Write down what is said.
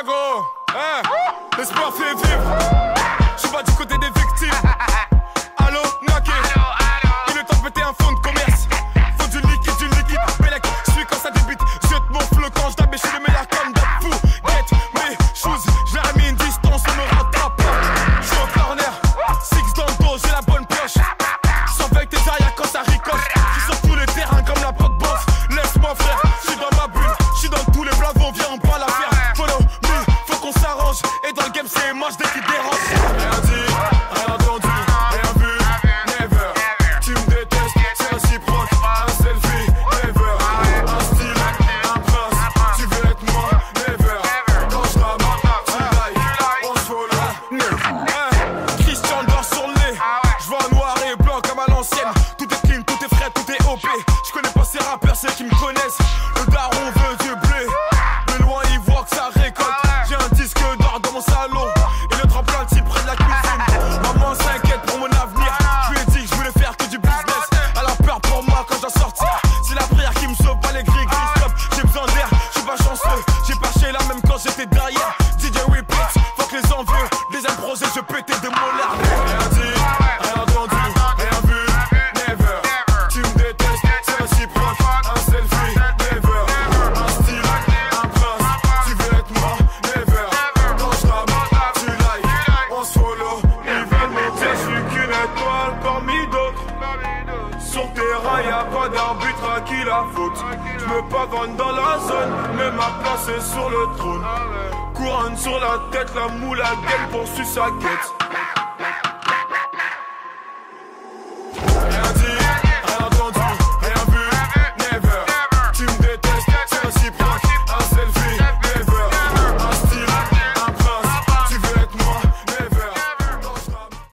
Ego, eh, laisse-moi séduire. le game c'est moche dès qu'il dérange. Rien dit, rien entendu, rien vu, never. Tu me détestes, c'est réciproque, un selfie, never. Un style, un prince, tu veux être moi, never. Quand je rabat, tu like, on se vole never hein? Christian blanc sur le nez, je vois noir et blanc comme à l'ancienne. Tout est clean, tout est frais, tout est OP Je connais pas ces rappeurs, ceux qui me connaissent. péter derrière DJ Repeat Fuck les envieux Les improsés se péter des molaires pas d'arbitre à qui la faute. Je me pavane dans la zone, mais ma place est sur le trône. Ah Couronne sur la tête, la moule à gueule poursuit sa quête.